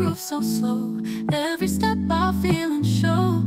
grow so slow. Every step I feel and show.